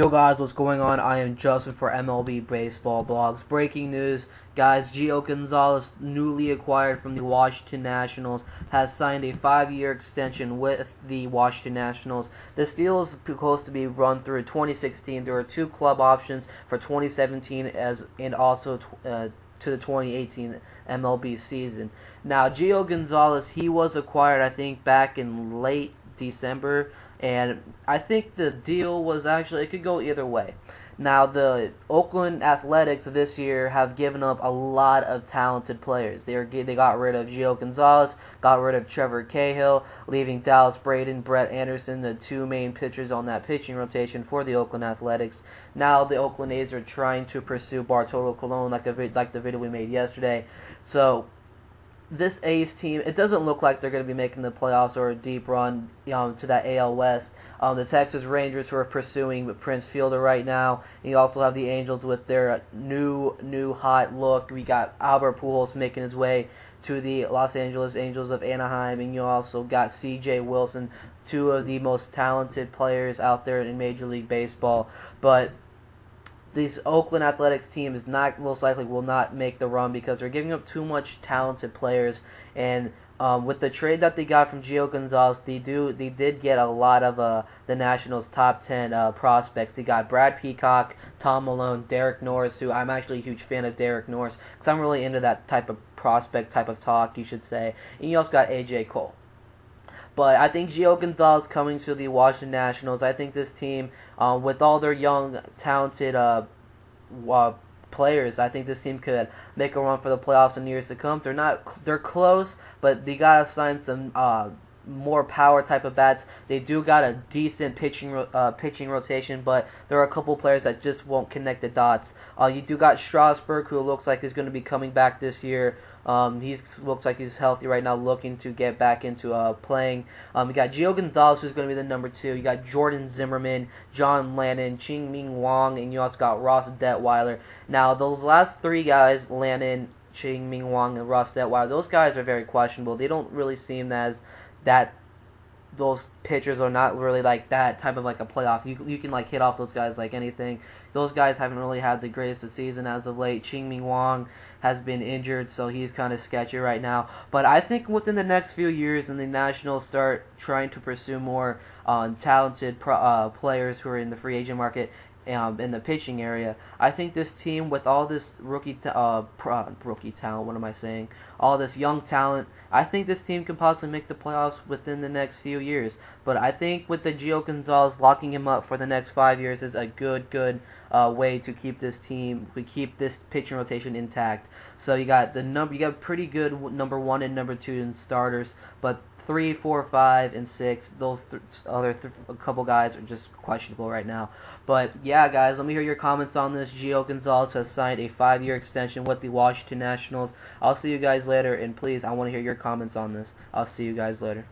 Yo guys, what's going on? I am Justin for MLB Baseball Blogs. Breaking news, guys, Gio Gonzalez, newly acquired from the Washington Nationals, has signed a five-year extension with the Washington Nationals. This deal is supposed to be run through 2016. There are two club options for 2017 as and also uh, to the 2018 MLB season. Now, Gio Gonzalez, he was acquired, I think, back in late December and I think the deal was actually, it could go either way. Now, the Oakland Athletics this year have given up a lot of talented players. They, are, they got rid of Gio Gonzalez, got rid of Trevor Cahill, leaving Dallas Braden, Brett Anderson, the two main pitchers on that pitching rotation for the Oakland Athletics. Now, the Oakland A's are trying to pursue Bartolo Colon, like, a, like the video we made yesterday. So, this A's team, it doesn't look like they're going to be making the playoffs or a deep run you know, to that AL West. Um, the Texas Rangers who are pursuing Prince Fielder right now. You also have the Angels with their new new hot look. We got Albert Pujols making his way to the Los Angeles Angels of Anaheim, and you also got C.J. Wilson, two of the most talented players out there in Major League Baseball. But this Oakland Athletics team is not most likely will not make the run because they're giving up too much talented players and um, with the trade that they got from Gio Gonzalez, they do they did get a lot of uh, the Nationals' top ten uh, prospects. They got Brad Peacock, Tom Milone, Derek Norris, who I'm actually a huge fan of Derek Norris because I'm really into that type of prospect type of talk, you should say. And you also got AJ Cole. But I think Gio Gonzalez coming to the Washington Nationals. I think this team, uh, with all their young, talented uh, uh, players, I think this team could make a run for the playoffs in years to come. They're not, they're close, but they gotta sign some uh, more power type of bats. They do got a decent pitching uh, pitching rotation, but there are a couple players that just won't connect the dots. Uh, you do got Strasburg, who looks like is going to be coming back this year. Um, he looks like he's healthy right now, looking to get back into uh, playing. Um, you got Gio Gonzalez, who's going to be the number two. You got Jordan Zimmermann, John Lannan, Ching Ming Wang, and you also got Ross Detwiler. Now, those last three guys, Lannan, Ching Ming Wang, and Ross Detwiler, those guys are very questionable. They don't really seem as that those pitchers are not really like that type of like a playoff. You you can like hit off those guys like anything. Those guys haven't really had the greatest of season as of late. Chien-Ming Wang has been injured, so he's kind of sketchy right now. But I think within the next few years, when the Nationals start trying to pursue more uh, talented pro, uh, players who are in the free agent market, um, in the pitching area. I think this team, with all this rookie, ta- uh, pro- rookie talent, what am I saying? All this young talent, I think this team can possibly make the playoffs within the next few years. But I think with the Gio Gonzalez locking him up for the next five years is a good, good uh, way to keep this team, we keep this pitching rotation intact. So you got the number, you got pretty good number one and number two in starters, but three, four, five, and six. Those th- other th- a couple guys are just questionable right now. But yeah, guys, let me hear your comments on this. Gio Gonzalez has signed a five-year extension with the Washington Nationals. I'll see you guys later, and please, I want to hear your comments on this. I'll see you guys later.